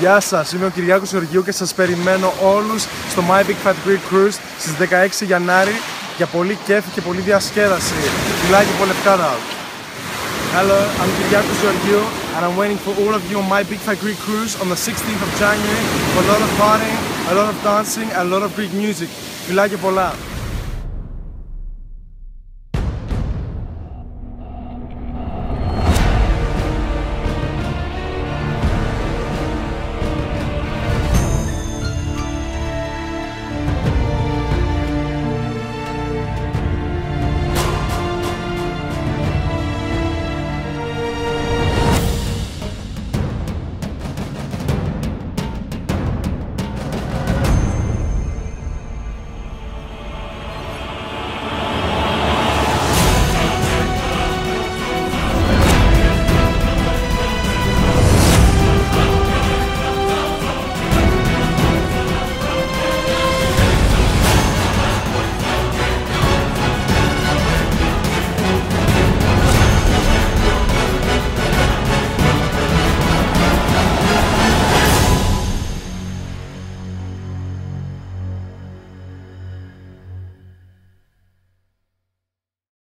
Γεια σας, είμαι ο Κυριάκος Γεωργίου και σας περιμένω όλους στο My Big Fat Greek Cruise στις 16 Γενάρη για πολύ κέφι και πολύ διασκέδαση. Φιλάκι και πολλά, Hello, I'm Kyriakos Georgiou and I'm waiting for all of you on my Big Fat Greek Cruise on the 16th of January for a lot of partying, a lot of dancing a lot of Greek music. Φιλάκια πολλά.